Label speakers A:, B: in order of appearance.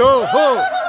A: 都好